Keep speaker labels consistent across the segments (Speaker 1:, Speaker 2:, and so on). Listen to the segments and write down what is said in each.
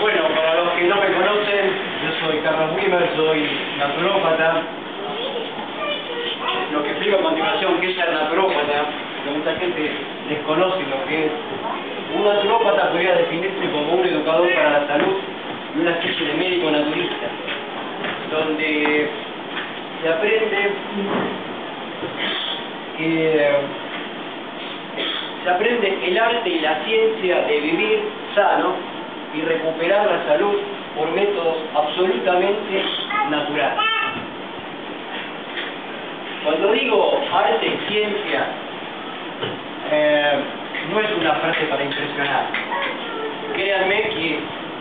Speaker 1: Bueno, para los que no me conocen, yo soy Carlos Wimmer, soy naturópata. Lo que explico a continuación que es ser naturópata, que mucha gente desconoce lo que es. Un naturópata podría definirse como un educador para la salud y una especie de médico naturista, donde se aprende que se aprende el arte y la ciencia de vivir sano y recuperar la salud por métodos absolutamente naturales. Cuando digo arte y ciencia, eh, no es una frase para impresionar. Créanme que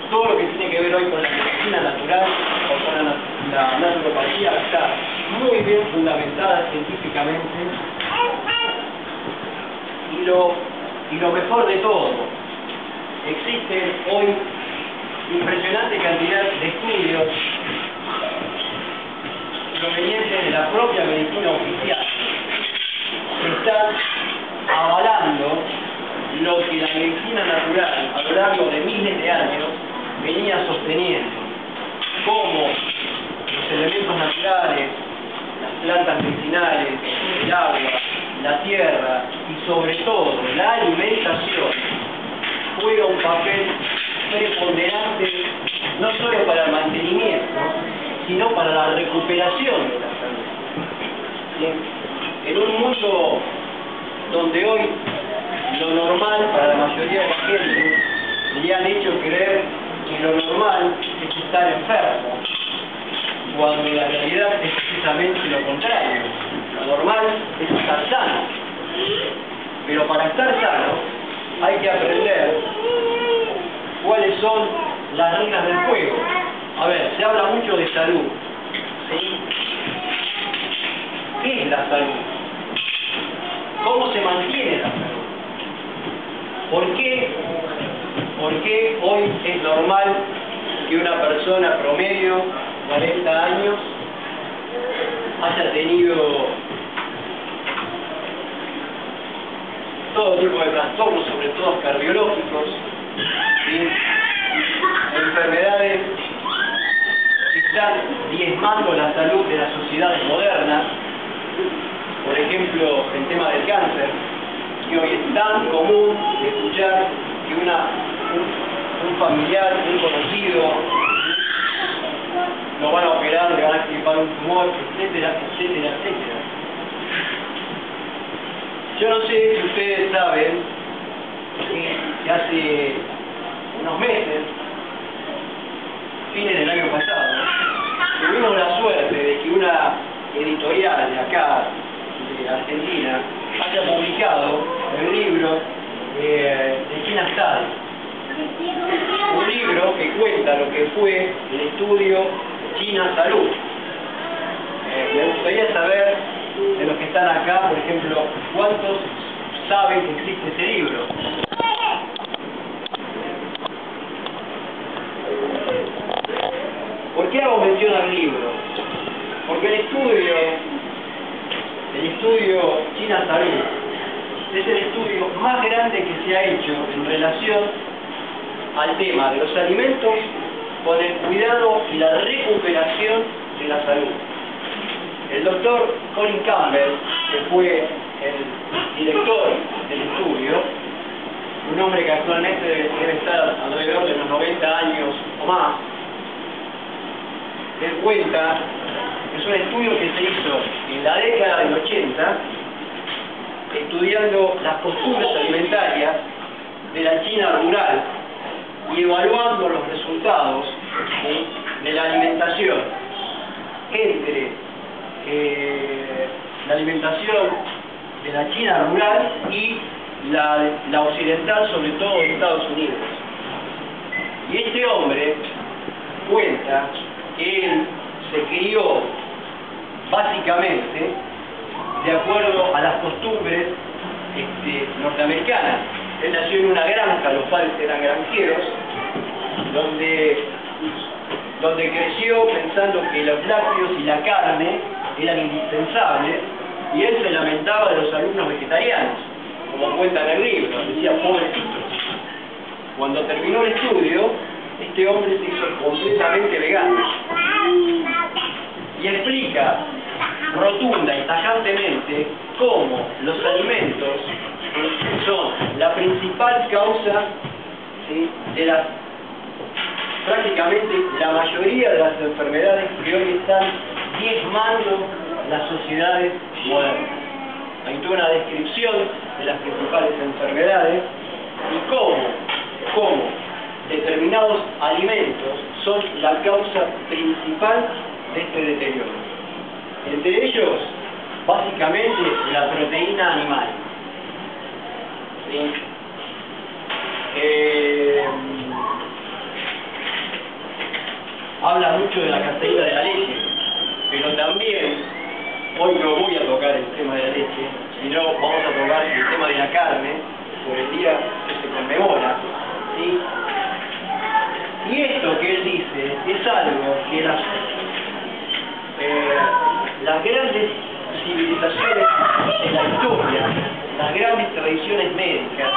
Speaker 1: todo lo que tiene que ver hoy con la medicina natural o con la, la naturopatía está muy bien fundamentada científicamente. Y lo, y lo mejor de todo, existen hoy impresionante cantidad de estudios provenientes de la propia medicina oficial que están avalando lo que la medicina natural a lo largo de miles de años venía sosteniendo, como los elementos naturales, las plantas medicinales, el agua, la tierra y sobre todo la alimentación juega un papel preponderante no solo para el mantenimiento, sino para la recuperación de la salud. En un mundo donde hoy lo normal para la mayoría de la gente le han hecho creer que lo normal es estar enfermo, cuando la realidad es precisamente lo contrario. Lo normal es estar sano. Pero para estar sano hay que aprender cuáles son las reglas del juego. A ver, se habla mucho de salud. ¿sí? ¿Qué es la salud? ¿Cómo se mantiene la salud? ¿Por qué, ¿Por qué hoy es normal que una persona promedio, 40 años, haya tenido todo tipo de trastornos, sobre todo cardiológicos, enfermedades que están diezmando la salud de las sociedades modernas, por ejemplo, el tema del cáncer, que hoy es tan común escuchar que una, un, familiar, un conocido, lo van a operar, le van a extirpar un tumor, etcétera, etcétera, etcétera. Yo no sé si ustedes saben que hace unos meses, fines del año pasado, tuvimos la suerte de que una editorial de acá, de Argentina, haya publicado el libro eh, de China Stade. Un libro que cuenta lo que fue el estudio China Salud. Eh, me gustaría saber de los que están acá, por ejemplo, cuántos saben que existe ese libro. ¿Por qué hago mención al libro? Porque el estudio, el estudio China Salud, es el estudio más grande que se ha hecho en relación al tema de los alimentos con el cuidado y la recuperación de la salud. El doctor Colin Campbell, que fue el director del estudio, un hombre que actualmente debe estar alrededor de los 90 años o más, él cuenta, es un estudio que se hizo en la década del 80, estudiando las costumbres alimentarias de la China rural y evaluando los resultados de la alimentación entre eh, la alimentación de la China rural y la, occidental, sobre todo de Estados Unidos. Y este hombre cuenta que él se crió básicamente de acuerdo a las costumbres este, norteamericanas. Él nació en una granja, los padres eran granjeros, donde, donde creció pensando que los lácteos y la carne eran indispensables Y él se lamentaba de los alumnos vegetarianos, como cuenta en el libro, decía, pobrecitos. Cuando terminó el estudio, este hombre se hizo completamente vegano. Y explica rotunda y tajantemente cómo los alimentos son la principal causa de las prácticamente la mayoría de las enfermedades que hoy están diezmando las sociedades modernas. Hay toda una descripción de las principales enfermedades y cómo, cómo determinados alimentos son la causa principal este deterioro. Entre ellos, básicamente, la proteína animal. Eh, habla mucho de la caseína de la leche, pero también, hoy no voy a tocar el tema de la leche, sino vamos a tocar el tema de la carne, por el día que se conmemora. Y esto que él dice es algo que las, las grandes civilizaciones de la historia, las grandes tradiciones médicas,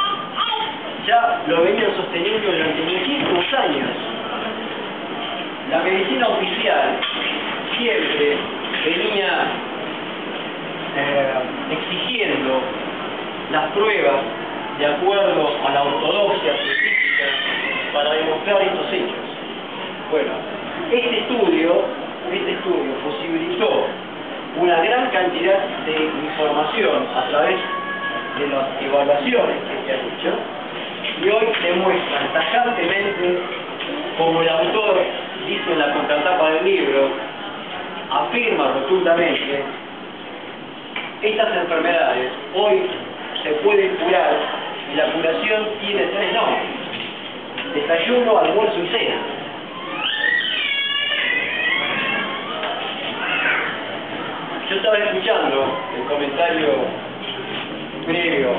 Speaker 1: ya lo venían sosteniendo durante muchísimos años. La medicina oficial siempre venía eh, exigiendo las pruebas de acuerdo a la ortodoxia científica para demostrar estos hechos. Bueno, este estudio, este estudio posibilitó una gran cantidad de información a través de las evaluaciones que se han hecho y hoy demuestran tajantemente como el autor dice en la contratapa del libro, afirma rotundamente, estas enfermedades hoy se pueden curar y la curación tiene tres nombres, desayuno, almuerzo y cena. Yo estaba escuchando el comentario previo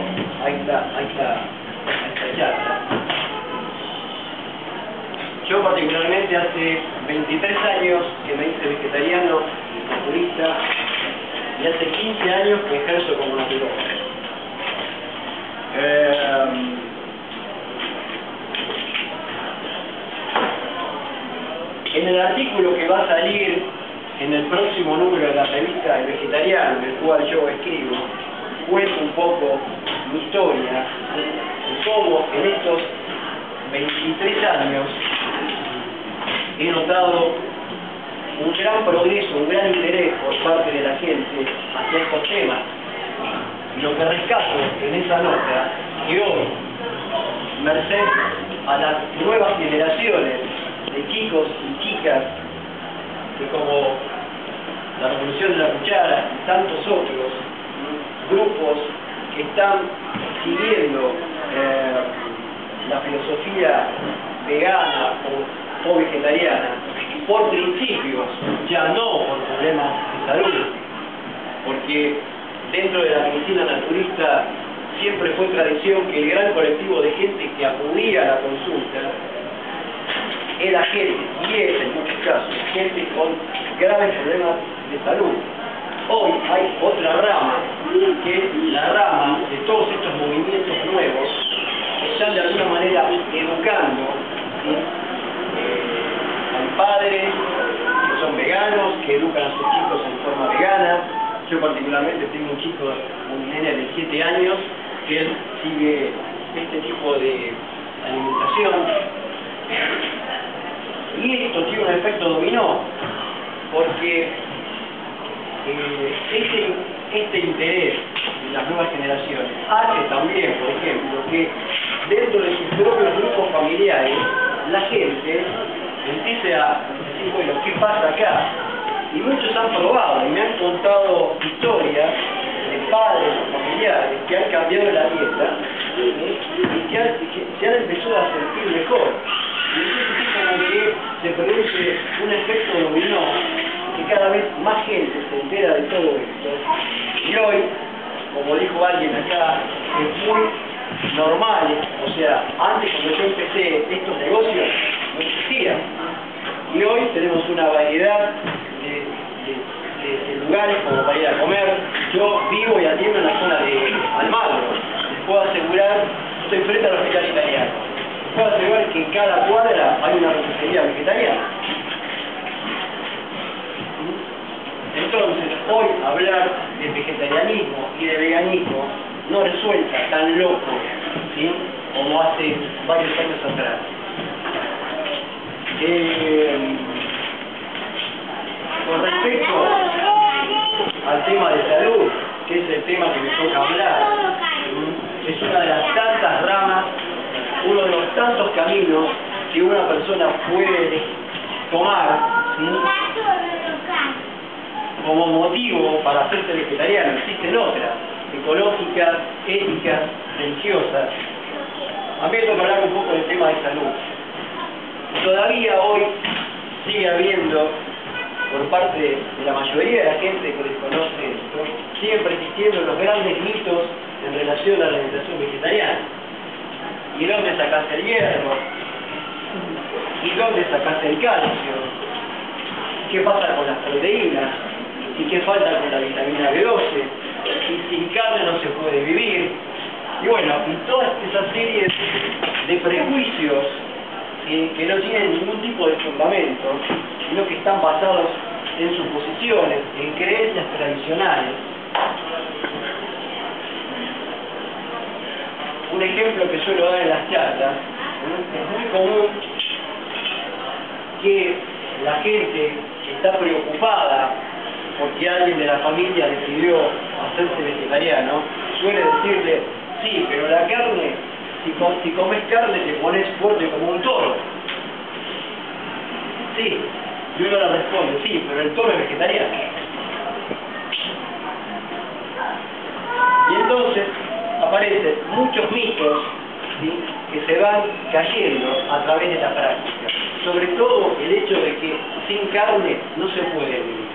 Speaker 1: a esta, a esta, a esta charla yo particularmente hace 23 años que me hice vegetariano naturista y hace 15 años que ejerzo como naturólogo. Eh, en el artículo que va a salir en el próximo número de la revista El Vegetariano, en el cual yo escribo, cuento un poco mi historia, de cómo en estos 23 años he notado un gran progreso, un gran interés por parte de la gente hacia estos temas. Y lo que rescato en esa nota, que hoy, merced a las nuevas generaciones de chicos y chicas, como la Revolución de la Cuchara y tantos otros grupos que están siguiendo eh, la filosofía vegana o o vegetariana por principios, ya no por problemas de salud, porque dentro de la medicina naturista siempre fue tradición que el gran colectivo de gente que acudía a la consulta era gente, y es en muchos casos, gente con graves problemas de salud. Hoy hay otra rama, que es la rama de todos estos movimientos nuevos que están de alguna manera educando padres que son veganos, que educan a sus chicos en forma vegana. Yo particularmente tengo un chico, un nene de 7 años, que él sigue este tipo de alimentación. Y esto tiene un efecto dominó, porque eh, este, este interés de las nuevas generaciones hace también, por ejemplo, que dentro de sus propios grupos familiares, la gente empiece a decir, bueno, ¿qué pasa acá? Y muchos han probado y me han contado historias padres o familiares que han cambiado la dieta y que, se han empezado a sentir mejor. Y entonces es como que se produce un efecto dominó, que cada vez más gente se entera de todo esto. Y hoy, como dijo alguien acá, es muy normal, o sea, antes cuando yo empecé estos negocios no existían. Y hoy tenemos una variedad de, eh, lugares como para ir a comer. Yo vivo y atiendo en la zona de Almagro. Les puedo asegurar, estoy frente al hospital italiano. Les puedo asegurar que en cada cuadra hay una roticería vegetariana. Entonces, hoy hablar de vegetarianismo y de veganismo no resulta tan loco, ¿sí? como hace varios años atrás. Eh, con respecto al tema de salud, que es el tema que me toca hablar, es una de las tantas ramas, uno de los tantos caminos que una persona puede tomar como motivo para hacerse vegetariano. Existen otras, ecológicas, éticas, religiosas. A mí me toca hablar un poco del tema de salud. Todavía hoy sigue habiendo, por parte de la mayoría de la gente que desconoce esto, siguen persistiendo los grandes mitos en relación a la alimentación vegetariana. ¿Y dónde sacaste el hierro? ¿Y dónde sacaste el calcio? ¿Qué pasa con las proteínas? ¿Y qué falta con la vitamina B12? Y sin carne no se puede vivir. Y bueno, y toda esa serie de prejuicios que no tienen ningún tipo de fundamento, sino que están basados en suposiciones, en creencias tradicionales. Un ejemplo que suelo dar en las charlas, es muy común que la gente que está preocupada porque alguien de la familia decidió hacerse vegetariano, suele decirle, sí, pero la carne, si, comes carne te pones fuerte como un toro. Sí, y uno le responde, sí, pero el toro es vegetariano. Y entonces aparecen muchos mitos que se van cayendo a través de la práctica. Sobre todo el hecho de que sin carne no se puede vivir.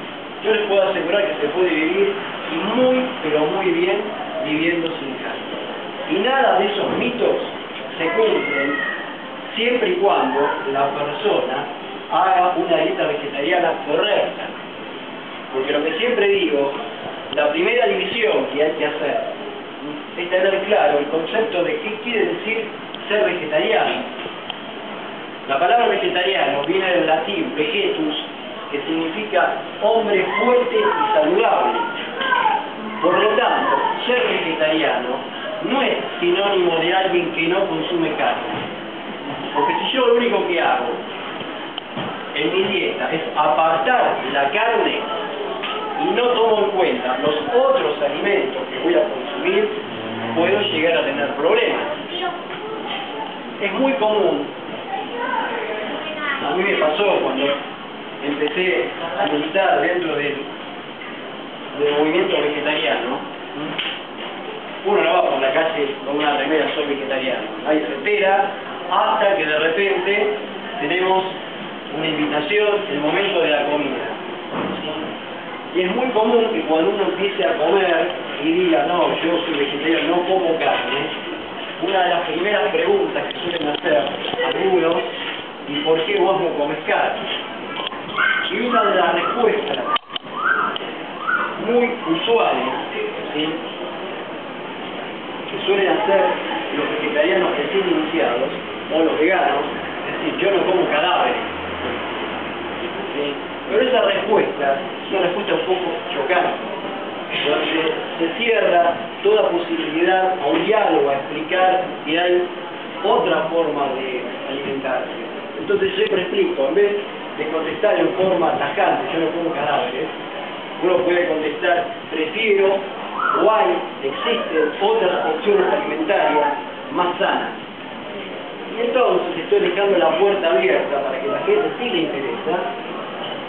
Speaker 1: Yo les puedo asegurar que se puede vivir muy, pero muy bien viviendo sin carne. Y nada de esos mitos se cumplen siempre y cuando la persona haga una dieta vegetariana correcta. Porque lo que siempre digo, la primera división que hay que hacer es tener claro el concepto de qué quiere decir ser vegetariano. La palabra vegetariano viene del latín vegetus, que significa hombre fuerte y saludable. Por lo tanto, ser vegetariano no es sinónimo de alguien que no consume carne. Porque si yo lo único que hago en mi dieta es apartar la carne y no tomo en cuenta los otros alimentos que voy a consumir, puedo llegar a tener problemas. Es muy común, a mí me pasó cuando empecé a militar dentro del, movimiento vegetariano, uno no va por la calle con una remera soy vegetariano, hay espera hasta que de repente tenemos una invitación, el momento de la comida. Y es muy común que cuando uno empiece a comer y diga, no, yo soy vegetariano, no como carne, una de las primeras preguntas que suelen hacer algunos, ¿y por qué vos no comes carne? Y una de las respuestas muy usuales que suelen hacer los vegetarianos recién iniciados o los veganos, es decir, yo no como cadáveres. Pero esa respuesta es una respuesta un poco chocante, donde se cierra toda posibilidad a un diálogo, a explicar que hay otra forma de alimentarse. Entonces siempre explico, en vez de contestar en forma tajante, yo no como cadáveres, uno puede contestar, prefiero o hay, existen otras opciones alimentarias más sanas. Y entonces estoy dejando la puerta abierta para que la gente si le interesa,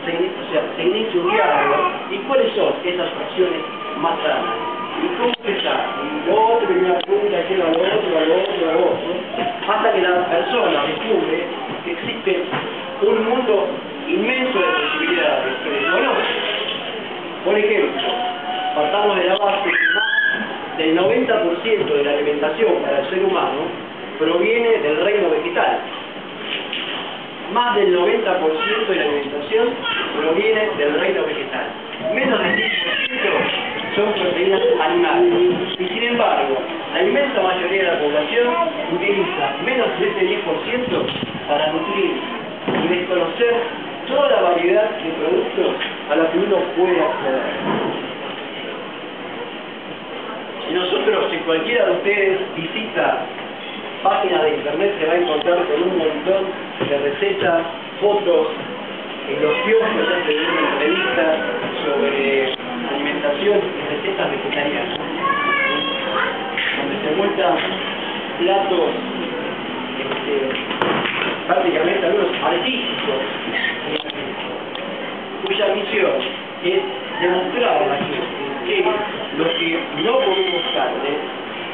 Speaker 1: se, o sea, se inicie un diálogo. ¿Y cuáles son esas opciones más sanas? ¿Y cómo empezar? Y lo otro, y una pregunta, y lo otro, lo otro, lo otro, hasta que la persona descubre que existe un mundo inmenso de posibilidades que desconoce. Por ejemplo, partamos de la base que más del 90% de la alimentación para el ser humano proviene del reino vegetal. Más del 90% de la alimentación proviene del reino vegetal. menos del 10% son proteínas animales. Y sin embargo, la inmensa mayoría de la población utiliza menos de ese 10% para nutrir y desconocer toda la variedad de productos a la que uno puede acceder. Si nosotros, si cualquiera de ustedes visita páginas de internet, se va a encontrar con un montón de recetas, fotos, en los kioscos ya se entrevistas sobre alimentación y recetas vegetarianas, donde se muestran platos este, prácticamente algunos artísticos, cuya misión es demostrar la gente que los que no comemos carne,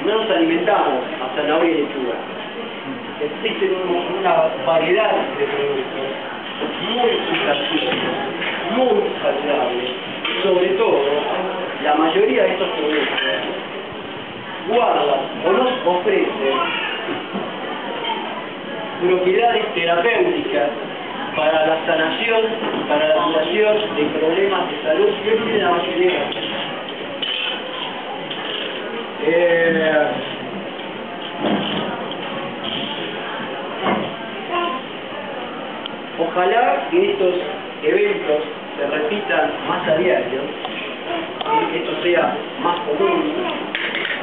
Speaker 1: no nos alimentamos a zanahoria y lechuga. Existe una variedad de productos muy sustanciosos, muy saludables, sobre todo la mayoría de estos productos guardan o nos ofrecen propiedades terapéuticas para la sanación, para la curación de problemas de salud tiene la mayoría eh, ojalá que estos eventos se repitan más a diario, que esto sea más común.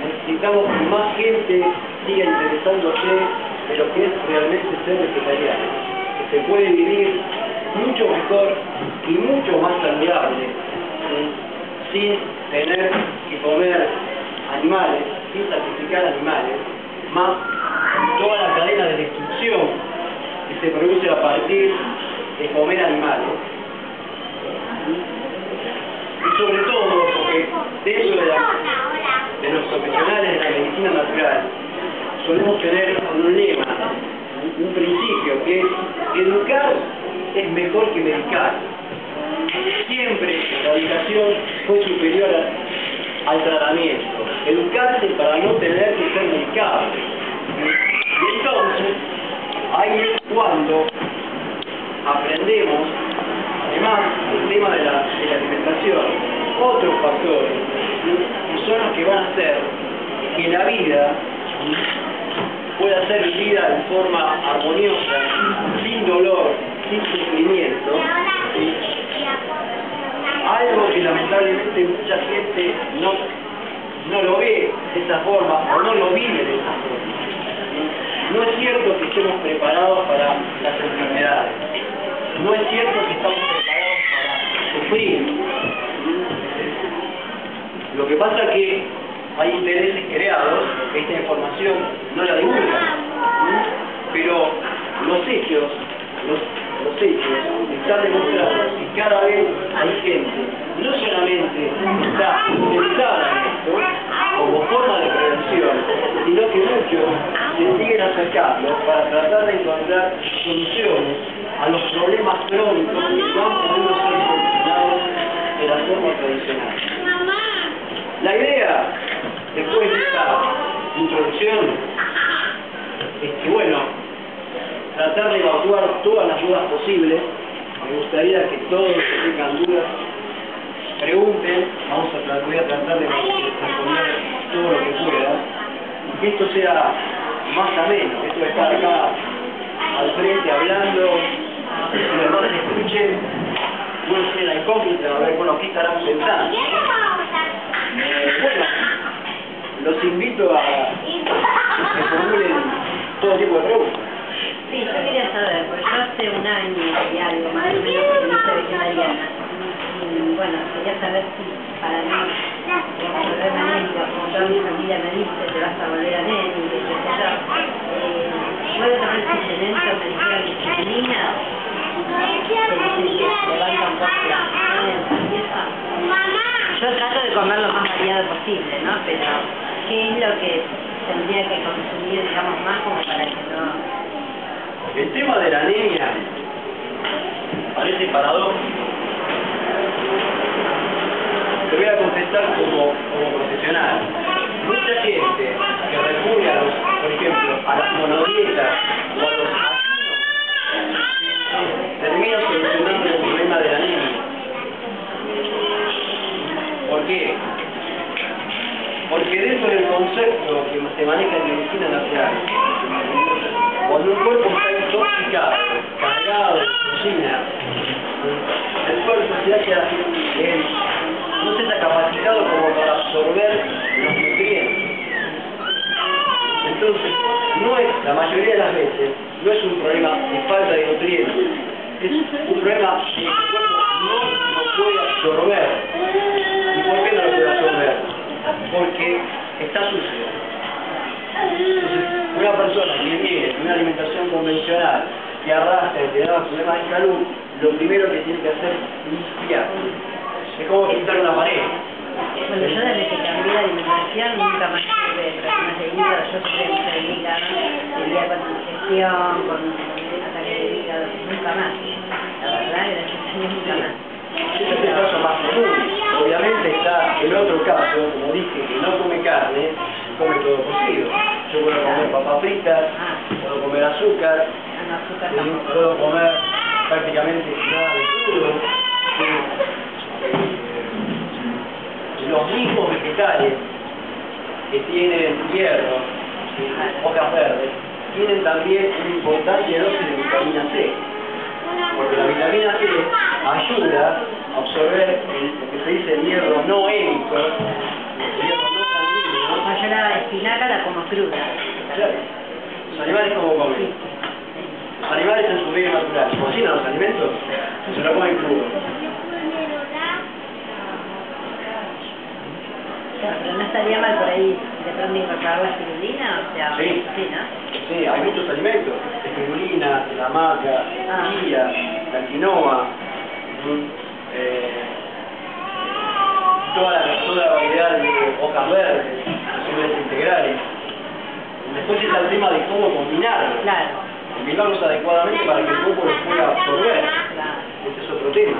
Speaker 1: Necesitamos que más gente siga interesándose de lo que es realmente ser vegetariano, que se puede vivir mucho mejor y mucho más saludable sin tener que comer animales, sin sacrificar animales, más toda la cadena de destrucción que se produce a partir de comer animales. Y sobre todo porque dentro de, de los profesionales de la medicina natural solemos tener un lema, un principio, que es educar es mejor que medicar. Siempre la educación fue superior al tratamiento. Educarse para no tener que ser medicado. Y entonces, ahí es cuando aprendemos, además del tema de la, de la alimentación, otros factores, que son los que van a hacer que la vida pueda ser vivida de forma armoniosa, sin dolor, sin sufrimiento, algo que lamentablemente mucha gente no, no lo ve de esa forma o no lo vive de esa forma. No es cierto que estemos preparados para las enfermedades, no es cierto que estamos preparados para sufrir. Lo que pasa es que hay intereses creados, esta información no la divulgan, pero los hechos, los, los hechos están demostrando que cada vez hay gente, no solamente está sino que muchos siguen acercando para tratar de encontrar soluciones a los problemas crónicos que no han podido ser solucionados de la forma tradicional. La idea después de esta introducción, es que bueno, tratar de evacuar todas las dudas posibles, me gustaría que todos los que tengan dudas pregunten, vamos a voy a tratar de responder todo lo que pueda, que esto sea más ameno, esto de estar acá al frente hablando, que los demás escuchen, puede ser la incógnita, a ver, bueno, ¿qué estarán pensando? Eh, bueno, los invito a que formulen todo tipo de preguntas.
Speaker 2: Sí, yo quería saber, porque yo hace un año y algo más o menos que me hice vegetariana. Y bueno, quería saber si para mí anémica, como toda mi familia me dice, te vas a volver anémica, y qué sé yo. Eh, ¿Puedo tomar suplemento? Me dijeron que si niña, que. Yo trato de comer lo más variado posible, ¿no? Pero, ¿qué es lo que tendría que consumir, digamos, más como para que no...
Speaker 1: El tema de la anemia parece paradójico te voy a contestar como, como profesional. Mucha gente que recurre a los, por ejemplo, a las monodietas o a los ayunos, termina solucionando el problema de la anemia. ¿Por qué? Porque dentro del concepto que se maneja en medicina natural, cuando un cuerpo está intoxicado, cargado de toxina, el cuerpo se hace absorber los nutrientes. Entonces, no es, la mayoría de las veces, no es un problema de falta de nutrientes, es un problema que el cuerpo no lo puede absorber. ¿Y por qué no lo puede absorber? Porque está sucio. Entonces, una persona que viene una alimentación convencional, que arrastra determinados problemas de salud, lo primero que tiene que hacer es limpiar. Es como pintar una pared.
Speaker 2: Bueno, yo desde que cambié de alimentación nunca más tuve problemas de hígado, yo sufrí mucho de hígado, vivía con infección, con ataque de hígado, nunca más. La verdad, gracias a Dios, nunca más.
Speaker 1: Ese es el caso más común. Obviamente está el otro caso, como dije, que no come carne come todo cocido. Yo puedo comer papas fritas,
Speaker 2: Ah,
Speaker 1: puedo comer azúcar,
Speaker 2: tampoco.
Speaker 1: puedo comer prácticamente nada de crudo. Los mismos vegetales que tienen hierro, y hojas verdes, tienen también una importante dosis de vitamina C. Porque la vitamina C ayuda a absorber el- lo que se dice el hierro no élico, el hierro no sanguíneo.
Speaker 2: No, yo la espinaca la como cruda.
Speaker 1: Claro. Los animales como comen. Los animales en su medio natural. ¿Cocinan los alimentos? Se lo comen crudo.
Speaker 2: Claro, pero no estaría mal por ahí de pronto incorporar la espirulina, o sea,
Speaker 1: Sí.
Speaker 2: sí, ¿no?
Speaker 1: Sí, hay muchos alimentos. Espirulina, la maca,
Speaker 2: Ah.
Speaker 1: chía, la quinoa, mm, eh, toda, la, toda la variedad de hojas verdes, azúcares integrales. Después está el tema de cómo combinarlos.
Speaker 2: Claro,
Speaker 1: Combinarlos adecuadamente para que el cuerpo los pueda absorber.
Speaker 2: claro.
Speaker 1: Este es otro tema.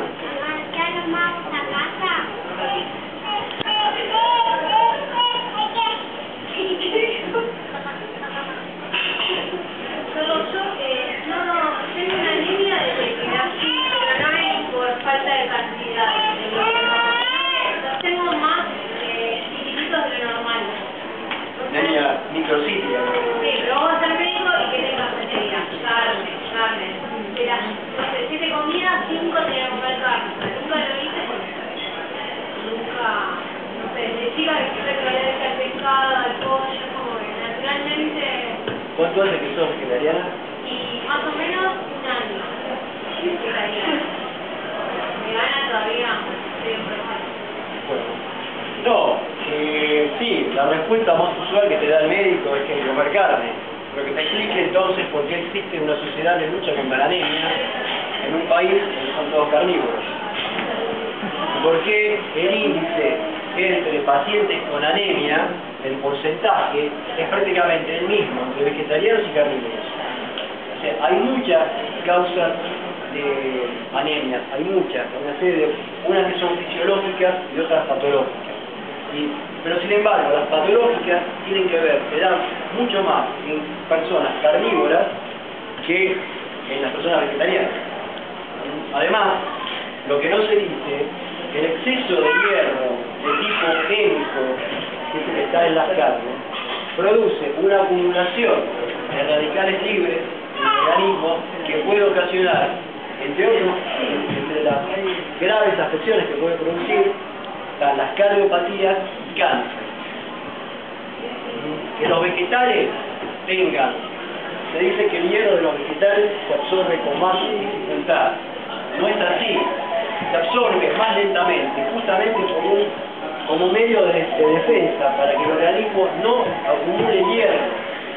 Speaker 3: Como
Speaker 1: medio de, de defensa, para que el organismo no acumule hierro.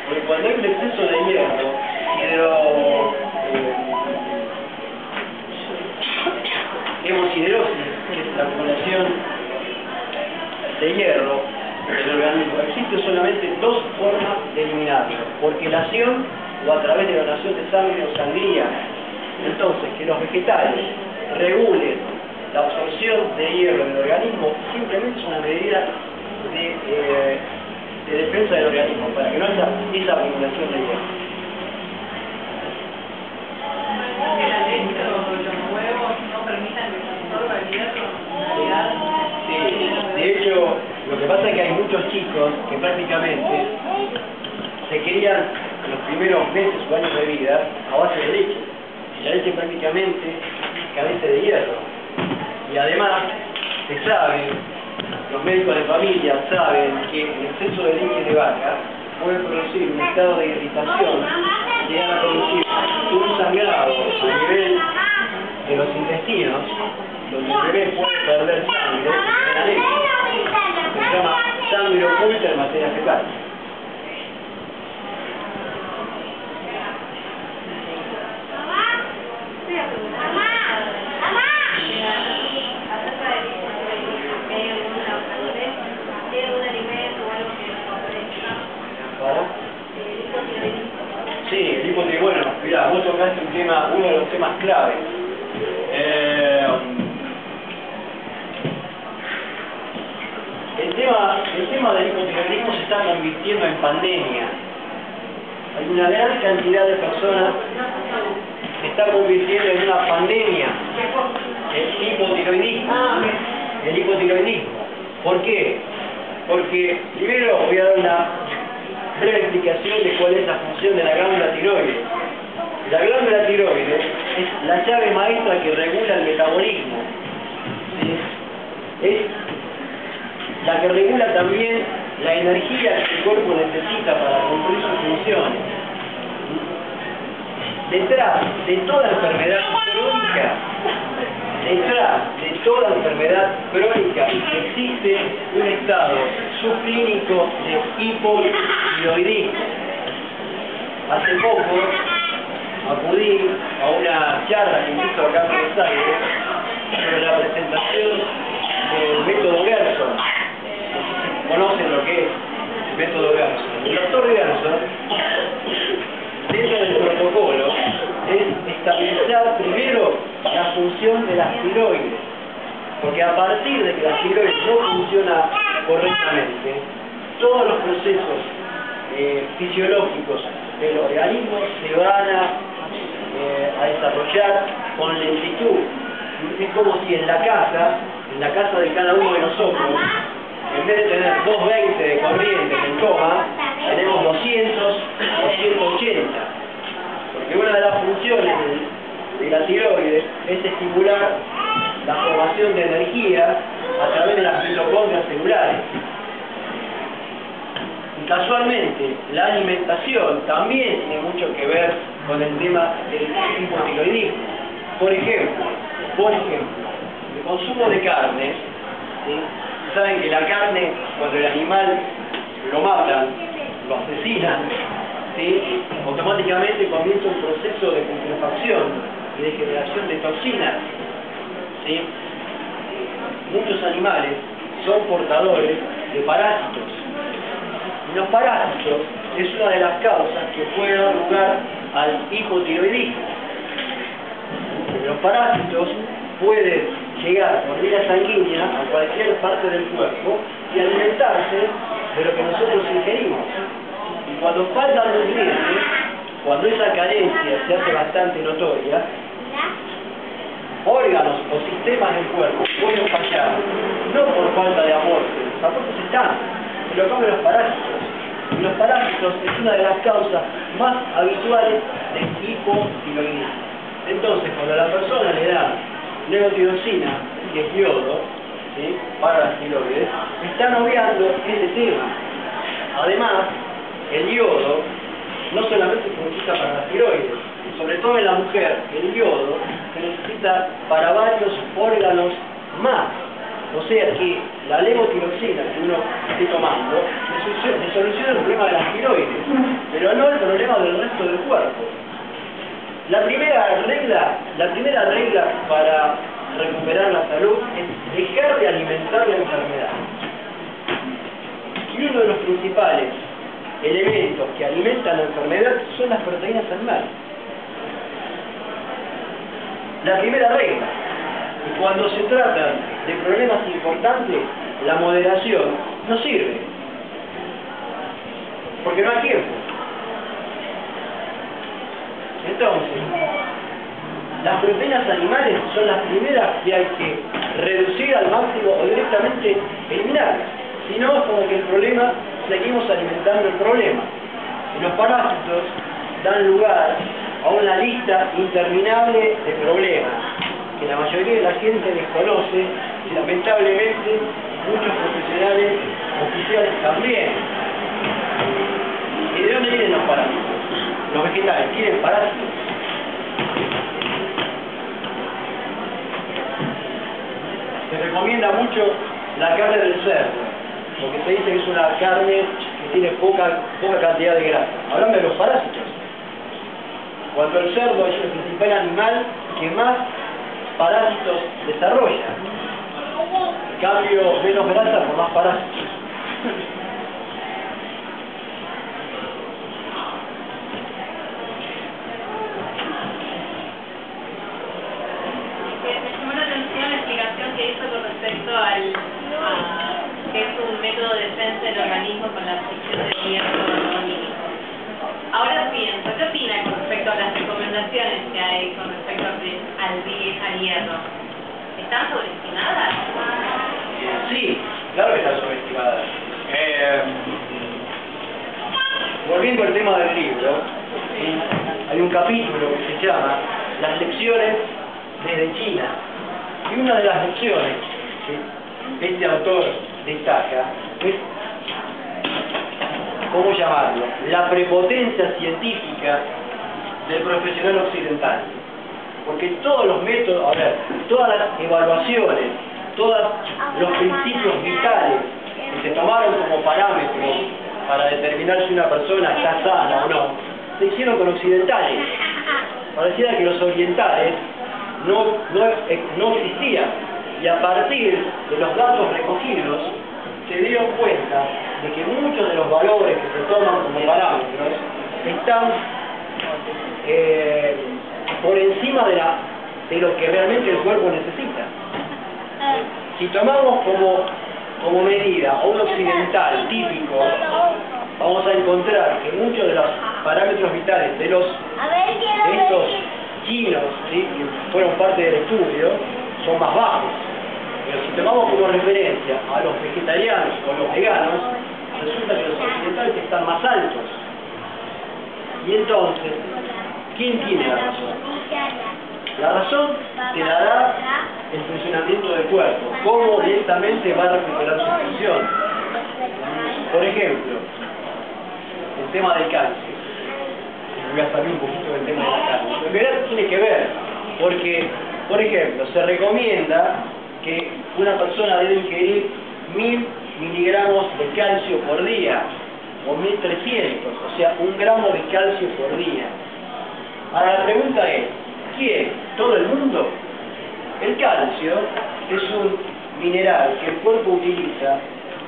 Speaker 1: Porque cuando hay un exceso de hierro, hidro, eh, hemosiderosis, que es la acumulación de hierro en el organismo, existen solamente dos formas de eliminarlo, por quelación o a través de donación de sangre o sangría. Entonces, que los vegetales regulen la absorción de hierro en el organismo simplemente es una medida de, eh, de defensa del organismo, para que no haya esa acumulación de hierro.
Speaker 4: se
Speaker 1: de hecho, lo que pasa es que hay muchos chicos que prácticamente crían en los primeros meses o años de vida a base de leche. Y la leche prácticamente carece de hierro. Y además, se sabe, los médicos de familia saben que el exceso de leche de vaca puede producir un estado de irritación, llegar a producir un sangrado a nivel de los intestinos, donde el bebé puede perder sangre en la leche. Se llama sangre oculta en materia fecal
Speaker 3: del hipotiroidismo, ¿tiene algún alimento o algo que favorezca
Speaker 1: ¿Cómo?
Speaker 3: el hipotiroidismo?
Speaker 1: Sí, el hipotiroidismo, bueno, mirá, vos tocaste un tema, uno de los temas clave. Eh, el tema, el tema del hipotiroidismo se está convirtiendo en pandemia. Hay una gran cantidad de personas que está convirtiendo en una pandemia el hipotiroidismo. El hipotiroidismo. ¿Por qué? Porque primero voy a dar una breve explicación de cuál es la función de la glándula tiroides. La glándula tiroides es la llave maestra que regula el metabolismo. Es la que regula también la energía que el cuerpo necesita para cumplir sus funciones. Detrás de toda enfermedad crónica, detrás de toda enfermedad crónica existe un estado subclínico de hipotiroidismo. Hace poco acudí a una charla que hizo acá en Buenos Aires sobre la presentación del método Gerson. Conocen lo que es el método Gerson. El doctor Gerson, dentro del protocolo, es estabilizar primero la función de las tiroides. Porque a partir de que la tiroides no funciona correctamente, todos los procesos eh, fisiológicos del organismo se van a, eh, a desarrollar con lentitud. Es como si en la casa, en la casa de cada uno de nosotros, en vez de tener 220 de corriente en coma, tenemos 200 o 180. Porque una de las funciones de, la tiroides es estimular la formación de energía a través de las mitocondrias celulares. Casualmente, la alimentación también tiene mucho que ver con el tema del hipotiroidismo. Por ejemplo, por ejemplo, el consumo de carne, ¿sí? saben que la carne, cuando el animal lo matan, lo asesinan, automáticamente comienza un proceso de putrefacción y de generación de toxinas. ¿sí? Muchos animales son portadores de parásitos. Los parásitos es una de las causas que pueden dar lugar al hipotiroidismo. Los parásitos pueden llegar por vía sanguínea a cualquier parte del cuerpo y alimentarse de lo que nosotros ingerimos. Y cuando faltan nutrientes, cuando esa carencia se hace bastante notoria, órganos o sistemas del cuerpo pueden fallar, no por falta de aportes, los aportes están, pero como los parásitos. Los parásitos es una de las causas más habituales de hipotiroidismo. Entonces, cuando la persona le da levotiroxina, que es yodo, para las tiroides, están obviando ese tema. Además, el yodo no solamente se necesita para las tiroides, sobre todo en la mujer, el yodo se necesita para varios órganos más. O sea que la levotiroxina que uno esté tomando le soluciona, el problema de las tiroides, pero no el problema del resto del cuerpo. La primera regla, la primera regla para recuperar la salud es dejar de alimentar la enfermedad. Y uno de los principales elementos que alimentan la enfermedad son las proteínas animales. La primera regla. Y cuando se trata de problemas importantes, la moderación no sirve. Porque no hay tiempo. Entonces, las proteínas animales son las primeras que hay que reducir al máximo o directamente eliminar. Si no, es como que el problema, seguimos alimentando el problema. los parásitos dan lugar a una lista interminable de problemas la mayoría de la gente desconoce y lamentablemente muchos profesionales oficiales también. ¿Y de dónde vienen los parásitos? Los vegetales tienen parásitos. Se recomienda mucho la carne del cerdo, porque se dice que es una carne que tiene poca, poca cantidad de grasa. Hablando de los parásitos. Cuando el cerdo es el principal animal que más parásitos desarrolla. En cambio, menos grasa por más parásitos.
Speaker 4: Me llamó la atención la explicación que hizo con respecto al a, que es un método de defensa del organismo con la fricción de hierro orgánico. Ahora pienso, ¿qué opina con respecto a las recomendaciones que hay con respecto al, al, al hierro? ¿Están sobreestimadas?
Speaker 1: Sí, claro que está subestimada. Eh, volviendo al tema del libro, ¿sí? hay un capítulo que se llama Las lecciones desde China. Y una de las lecciones que este autor destaca es, ¿cómo llamarlo? La prepotencia científica profesional occidental. Porque todos los métodos, a ver, todas las evaluaciones, todos los principios vitales que se tomaron como parámetros para determinar si una persona está sana o no, se hicieron con occidentales. Pareciera que los orientales no, no, no existían. Y a partir de los datos recogidos, se dieron cuenta de que muchos de los valores que se toman como parámetros están eh, por encima de, la, de lo que realmente el cuerpo necesita. Si tomamos como, como medida a un occidental típico, vamos a encontrar que muchos de los parámetros vitales de los de estos chinos ¿sí? que fueron parte del estudio son más bajos. Pero si tomamos como referencia a los vegetarianos o los veganos, resulta que los occidentales están más altos. Y entonces, ¿quién tiene la razón? La razón te la da el funcionamiento del cuerpo, cómo directamente va a recuperar su función. Por ejemplo, el tema del cáncer. Voy a salir un poquito del tema del cáncer. Realidad tiene que ver, porque, por ejemplo, se recomienda que una persona debe ingerir mil miligramos de calcio por día, o 1300, o sea, un gramo de calcio por día. Ahora la pregunta es, ¿quién? ¿Todo el mundo? El calcio es un mineral que el cuerpo utiliza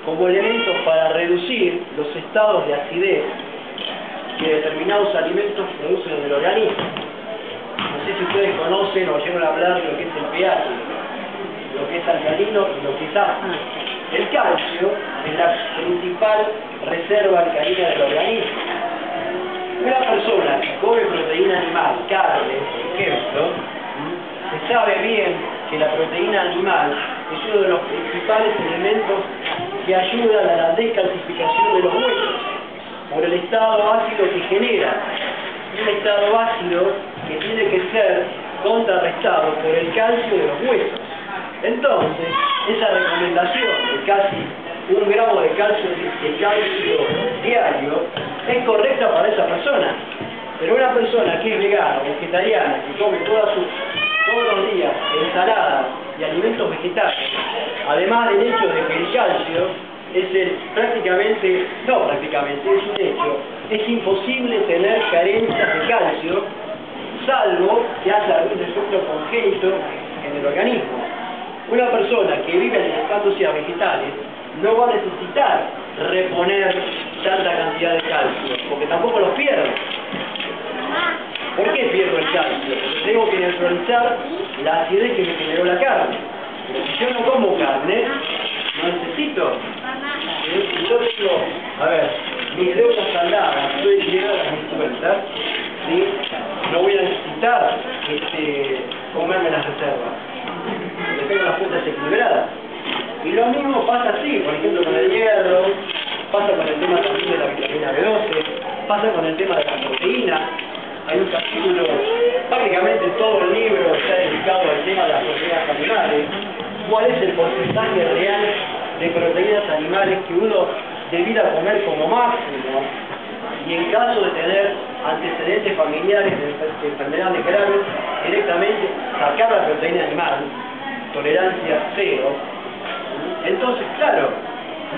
Speaker 1: como elemento para reducir los estados de acidez que determinados alimentos producen en el organismo. No sé si ustedes conocen o oyeron hablar de lo que es el pH, lo que es alcalino y lo que es ácido. El calcio es la principal reserva alcalina del organismo. Una persona que come proteína animal, carne, por ejemplo, se sabe bien que la proteína animal es uno de los principales elementos que ayudan a la descalcificación de los huesos por el estado ácido que genera. Un estado ácido que tiene que ser contrarrestado por el calcio de los huesos. Entonces, esa recomendación de casi un gramo de calcio, de calcio diario es correcta para esa persona. Pero una persona que es vegana vegetariana, que come todas sus, todos los días ensaladas y alimentos vegetales, además del hecho de que el calcio es el prácticamente, no prácticamente, es un hecho, es imposible tener carencias de calcio, salvo que haya algún defecto congénito en el organismo. Una persona que vive alimentándose a vegetales no va a necesitar reponer tanta cantidad de calcio, porque tampoco los pierde. ¿Por qué pierdo el calcio? Tengo que neutralizar la acidez que me generó la carne. Pero si yo no como carne, no necesito. Si yo tengo, a ver, mis deudas saldadas, estoy llegando a mis cuentas, ¿sí? no voy a necesitar este, comerme las reservas. Porque tengo las cuentas equilibradas. Y lo mismo pasa así, por ejemplo, con el hierro, pasa con el tema también de la vitamina B12, pasa con el tema de la proteína. Hay un capítulo, prácticamente todo el libro está dedicado al tema de las proteínas animales. ¿Cuál es el porcentaje real de proteínas animales que uno debiera comer como máximo? Y en caso de tener antecedentes familiares de enfermedades graves, directamente sacar la proteína animal, tolerancia cero. Entonces, claro,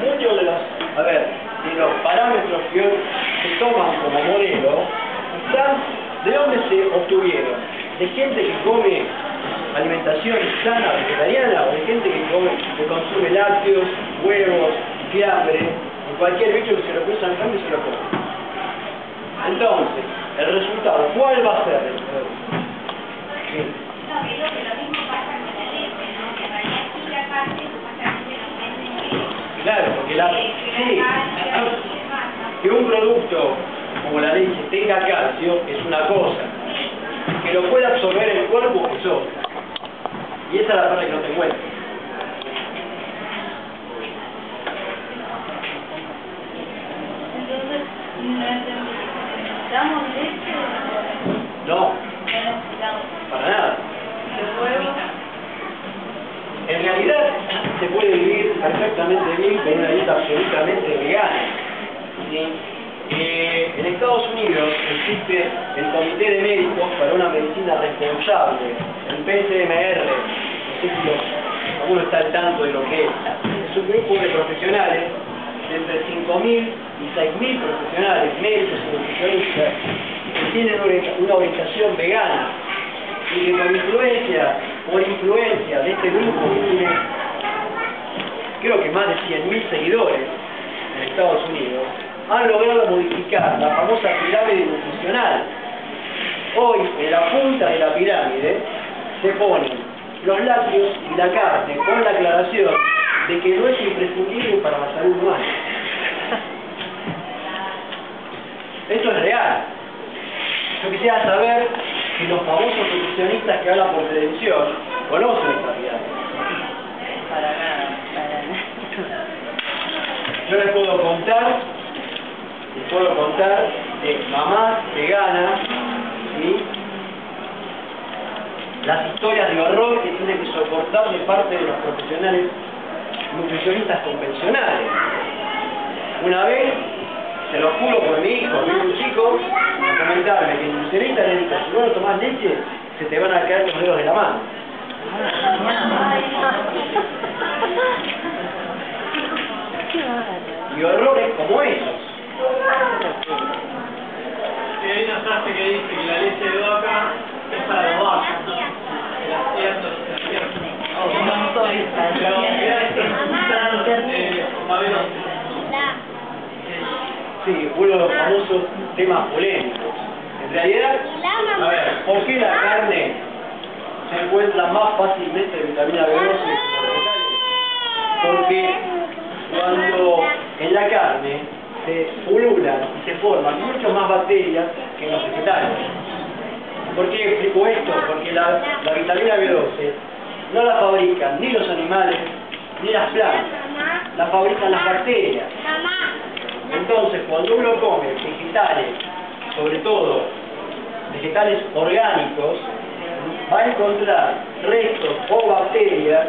Speaker 1: muchos de los, a ver, de los parámetros que se toman como modelo, están ¿De dónde se obtuvieron? De gente que come alimentación sana, vegetariana, o de gente que, come, que consume lácteos, huevos, fiambre, y cualquier bicho que se lo cruza en cambio se lo come. Entonces, el resultado, ¿cuál va a ser?
Speaker 3: Sí.
Speaker 1: Claro, porque la, sí, que un producto como la leche tenga calcio es una cosa, que lo pueda absorber el cuerpo es otra. Y esa es la parte que no te encuentro.
Speaker 3: Entonces, ¿necesitamos leche?
Speaker 1: No, para nada. En realidad se puede vivir perfectamente bien con una dieta absolutamente vegana. Eh, en Estados Unidos existe el Comité de Médicos para una Medicina Responsable, el PSMR, no sé si alguno está al tanto de lo que es. Es un grupo de profesionales, entre 5.000 y 6.000 profesionales, médicos y nutricionistas, que tienen una orientación vegana y que por influencia, por influencia de este grupo que tiene creo que más de 100.000 seguidores en Estados Unidos, han logrado modificar la famosa pirámide nutricional. Hoy, en la punta de la pirámide, se ponen los lácteos y la carne, con la aclaración de que no es imprescindible para la salud humana. Esto es real. Yo quisiera saber si los famosos nutricionistas que hablan por televisión conocen esta pirámide.
Speaker 2: Para nada.
Speaker 1: Yo les puedo contar les puedo contar de mamás veganas y las historias de horror que tiene que soportar de parte de los profesionales nutricionistas convencionales. Una vez, se lo juro por mi hijo, vi un chico a comentarme que el nutricionista le dijo, si no tomás leche, se te van a caer los dedos de la mano. Y horrores como esos.
Speaker 5: Y hay una frase que dice que la leche de vaca es para los vacas. La variedad es tan eh, fabulosa.
Speaker 1: Sí, uno de los famosos temas polémicos. En realidad, a ver, ¿por qué la carne se encuentra más fácilmente de vitamina B12 que los vegetales? Porque cuando en la carne se pululan y se forman mucho más bacterias que los vegetales. ¿Por qué explico esto? Porque la, vitamina B12 no la fabrican ni los animales ni las plantas, la fabrican las bacterias. Entonces, cuando uno come vegetales, sobre todo vegetales orgánicos, va a encontrar restos o bacterias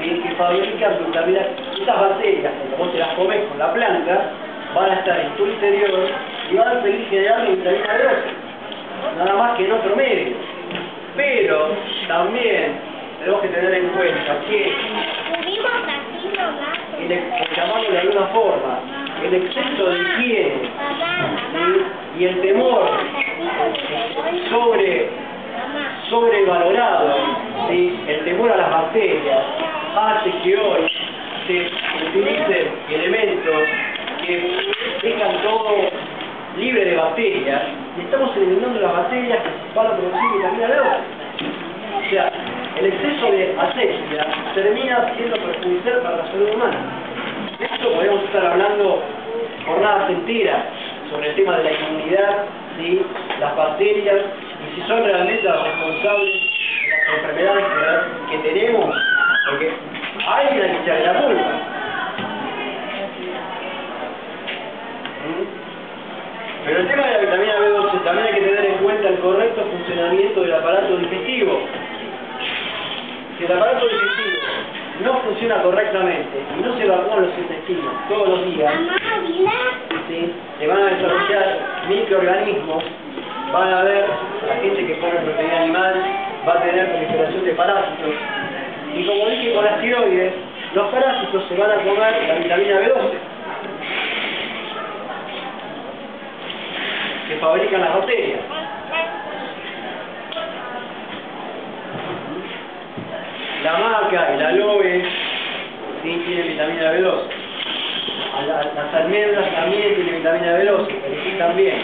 Speaker 1: que fabrican vitamina. Estas bacterias, cuando vos te las comes con la planta, van a estar en tu interior y van a seguir generando vitamina D12, nada más que en otro medio. Pero también tenemos que tener en cuenta que, el, llamarlo de alguna forma, el exceso de higiene y el temor sobre sobrevalorado, el temor a las bacterias, hace que hoy utilicen elementos que dejan todo libre de bacterias y estamos eliminando las bacterias que van a producir vitamina D. O sea, el exceso de asepsia termina siendo perjudicial para la salud humana. De esto podemos estar hablando jornadas enteras sobre el tema de la inmunidad, ¿sí? las bacterias y si son realmente las responsables de las enfermedades que tenemos, porque echarle la culpa. Pero el tema de la vitamina B12 también hay que tener en cuenta el correcto funcionamiento del aparato digestivo. Si el aparato digestivo no funciona correctamente y no se evacúan los intestinos todos los días, ¿sí? se van a desarrollar microorganismos, van a haber, la gente que come proteína animal va a tener proliferación de parásitos. Y como dije con las tiroides, los parásitos se van a comer la vitamina B12. que fabrican las bacterias. La maca, el aloe, sí tiene vitamina B12. A la- las almendras también tienen vitamina B12, el sí también.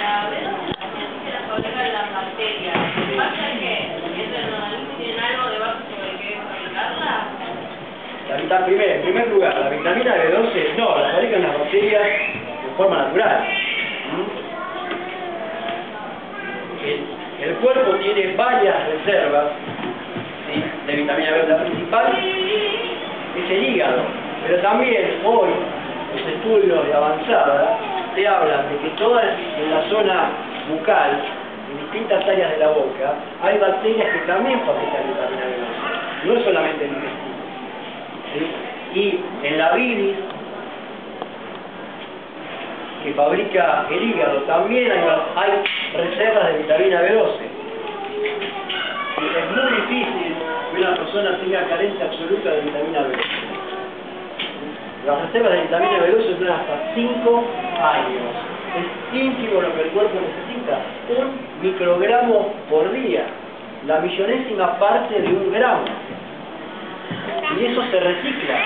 Speaker 4: La B12 que la fabrican las bacterias. ¿Pasa que entre los organismos tienen algo de base sobre qué fabricarla?
Speaker 1: La vita- primer- en primer lugar, la vitamina B12 no, la fabrican las bacterias de forma natural. El, cuerpo tiene varias reservas de vitamina B. La principal es el hígado, pero también hoy los estudios de avanzada te hablan de que toda en la zona bucal, en distintas áreas de la boca, hay bacterias que también fabrican vitamina B12, no es solamente el intestino. Y en la bilis, que fabrica el hígado, también hay, reservas de vitamina B12. Y es muy difícil que una persona tenga carencia absoluta de vitamina B12. Las reservas de vitamina B12 duran hasta 5 años. Es ínfimo lo que el cuerpo necesita. Un microgramo por día. La millonésima parte de un gramo. Y eso se recicla.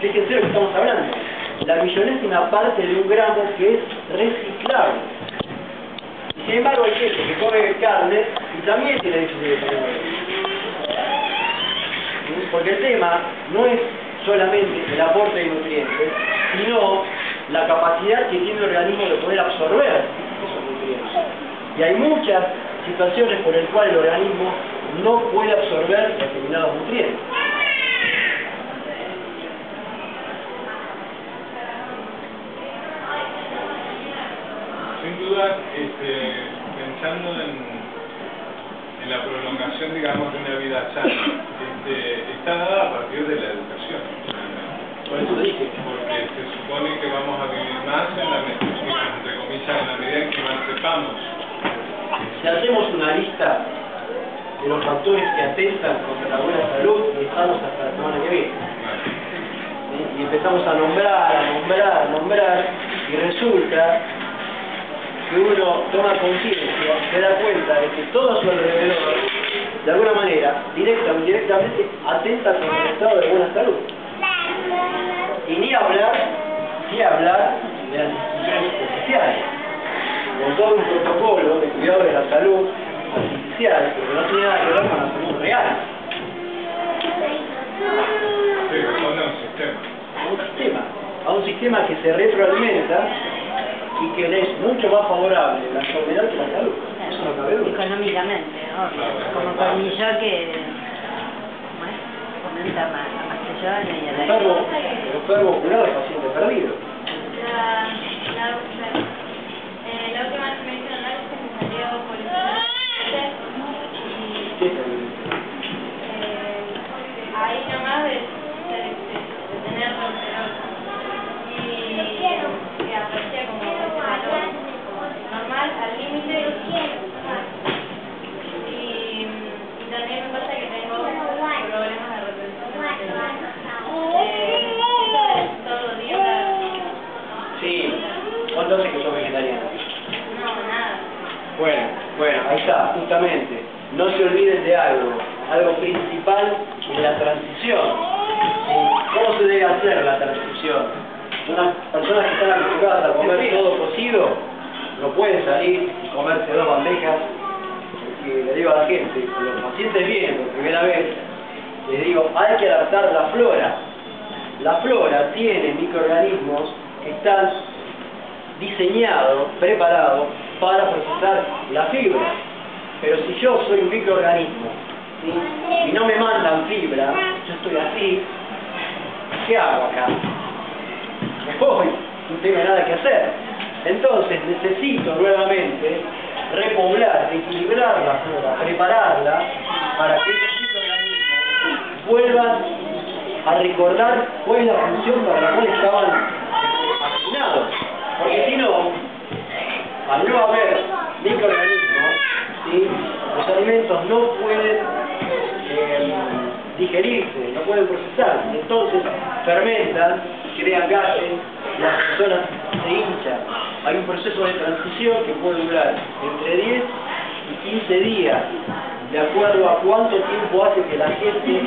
Speaker 1: Fíjense lo que estamos hablando. La millonésima parte de un gramo que es reciclable. Y sin embargo hay gente que come carne y también tiene B. Porque el tema no es solamente el aporte de nutrientes, sino la capacidad que tiene el organismo de poder absorber esos nutrientes. Y hay muchas situaciones por las cuales el organismo no puede absorber determinados nutrientes.
Speaker 6: Sin duda, este, pensando en, en la prolongación, digamos, de una vida sana, este, está dada a partir de la educación.
Speaker 1: Por eso dije,
Speaker 6: Porque se supone que vamos a vivir más en la medida, entre comillas, en la medida en que más sepamos.
Speaker 1: Si hacemos una lista de los factores que atentan contra la buena salud, estamos hasta la semana que viene. Y empezamos a nombrar, a nombrar, a nombrar, y resulta que uno toma conciencia, se da cuenta de que todo a su alrededor, de alguna manera, directa o indirectamente, atenta contra el estado de buena salud. Y ni hablar, ni hablar de las instituciones oficiales, con todo un protocolo de cuidado de la salud artificial, pero no tiene nada que ver con la salud real.
Speaker 6: Sí, responde a un sistema.
Speaker 1: a un sistema, a un sistema que se retroalimenta y que le es mucho más favorable la enfermedad que la salud. Eso no cabe duda.
Speaker 2: Económicamente, ¿no? Como con mi yo que ¿cómo es? comenta Ma- a Mastellón y a
Speaker 1: El
Speaker 2: la
Speaker 1: enfermo, el enfermo curado es paciente perdido.
Speaker 3: La, la, vez que me algo que me salió el
Speaker 1: Bueno, ahí está, justamente. No se olviden de algo, algo principal de la transición. ¿Cómo se debe hacer la transición? Unas personas que están acostumbradas a comer todo cocido, no pueden salir y comerse dos bandejas. Porque le digo a la gente, cuando los pacientes vienen por primera vez, les digo, hay que adaptar la flora. La flora tiene microorganismos que están diseñado, preparado para procesar la fibra. Pero si yo soy un microorganismo y no me mandan fibra, yo estoy así, ¿qué hago acá? ¿Me voy, no tengo nada que hacer. Entonces necesito nuevamente repoblar, equilibrar la flora, prepararla para que estos microorganismos vuelvan a recordar cuál es la función para la cual estaban asignados. Porque si no, al no haber microorganismos, los alimentos no pueden eh, digerirse, no pueden procesar. Entonces fermentan, crean gases, las personas se hinchan. Hay un proceso de transición que puede durar entre 10 y 15 días, de acuerdo a cuánto tiempo hace que la gente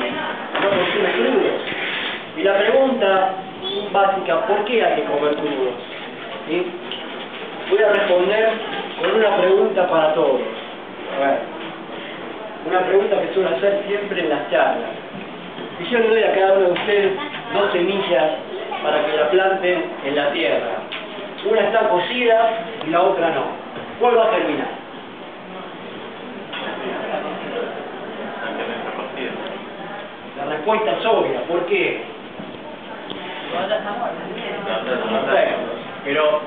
Speaker 1: no consume crudos. Y la pregunta básica, ¿por qué hay que comer crudos? ¿Sí? Voy a responder con una pregunta para todos. A ver, una pregunta que suelo hacer siempre en las charlas. Y yo le doy a cada uno de ustedes dos semillas para que la planten en la tierra. Una está cocida y la otra no. ¿Cuál va a terminar? La respuesta es obvia. ¿Por qué? Pero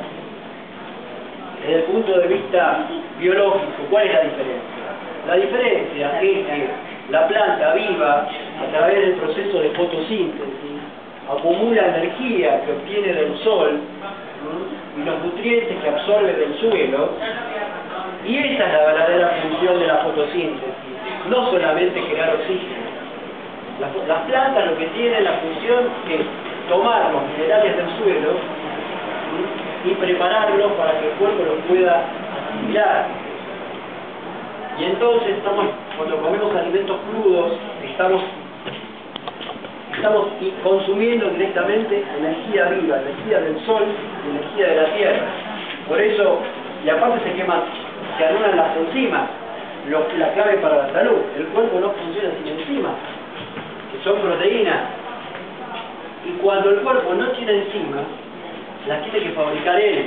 Speaker 1: desde el punto de vista biológico, ¿cuál es la diferencia? La diferencia es que la planta viva, a través del proceso de fotosíntesis, acumula energía que obtiene del sol y los nutrientes que absorbe del suelo, y esa es la verdadera función de la fotosíntesis, no solamente crear oxígeno. Las, plantas lo que tienen la función es tomar los minerales del suelo. Y prepararlos para que el cuerpo los pueda asimilar. Y entonces estamos, cuando comemos alimentos crudos, estamos, estamos consumiendo directamente energía viva, energía del sol, energía de la tierra. Por eso, y aparte se queman, se anulan las enzimas, lo, la clave para la salud. El cuerpo no funciona sin enzimas, que son proteínas. Y cuando el cuerpo no tiene enzimas, las tiene que fabricar él.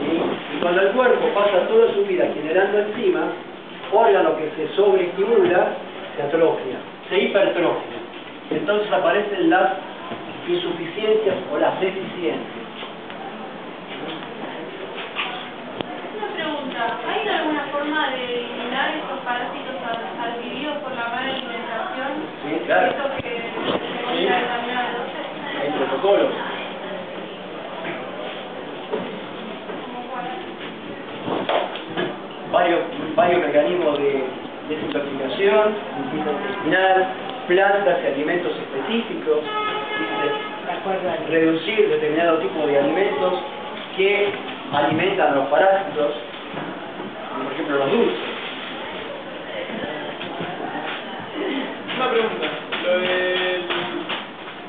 Speaker 1: ¿sí? Y cuando el cuerpo pasa toda su vida generando enzimas, órgano que se sobreestimula, se atrofia, se hipertrofia. Entonces aparecen las insuficiencias o las deficiencias.
Speaker 3: Una pregunta, ¿hay alguna forma de eliminar estos parásitos ad- adquiridos por la mala alimentación?
Speaker 1: Sí, claro.
Speaker 3: Esto que se.
Speaker 1: Hay protocolos.
Speaker 3: ¿Cómo cuál?
Speaker 1: Varios, varios mecanismos de desintoxicación, intestinal, plantas y alimentos específicos,
Speaker 2: De
Speaker 1: reducir determinado tipo de alimentos que alimentan los parásitos, como por ejemplo los dulces.
Speaker 5: Una pregunta. Lo del...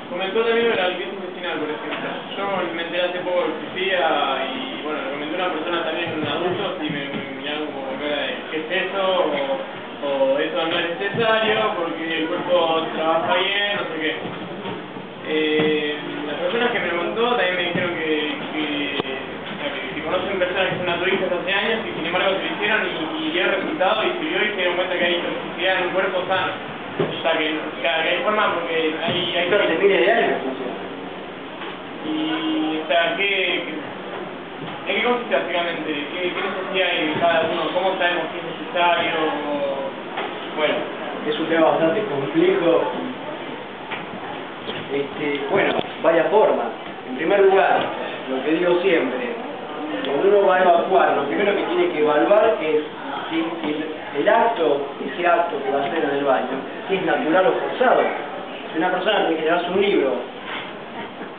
Speaker 5: Comentó también la limpieza intestinal, por ejemplo. Yo me enteré hace poco que existía y, bueno, lo comentó una persona también, un adulto, y me, ¿qué es eso? O, o eso no es necesario porque el cuerpo trabaja bien, no sé qué. Eh, las personas que me contó también me dijeron que, que, que, que conocen personas que son naturistas hace años y sin embargo se lo hicieron y, y dio resultado y sirvió y se dieron cuenta que hay toxicidad en un cuerpo sano. O sea, que, que, que hay forma porque hay... hay
Speaker 1: Esto se mide de funciona.
Speaker 5: y, o sea, ¿qué, qué- ¿en qué consiste básicamente? ¿Qué, qué necesidad hay cada uno? ¿Cómo sabemos si es necesario? Bueno,
Speaker 1: Es un tema bastante complejo. Este, bueno, varias formas. En primer lugar, lo que digo siempre, cuando uno va a evacuar, lo primero que tiene que evaluar es si el, el acto, ese acto que va a hacer en el baño, si es natural o forzado. Si una persona tiene que llevarse un libro,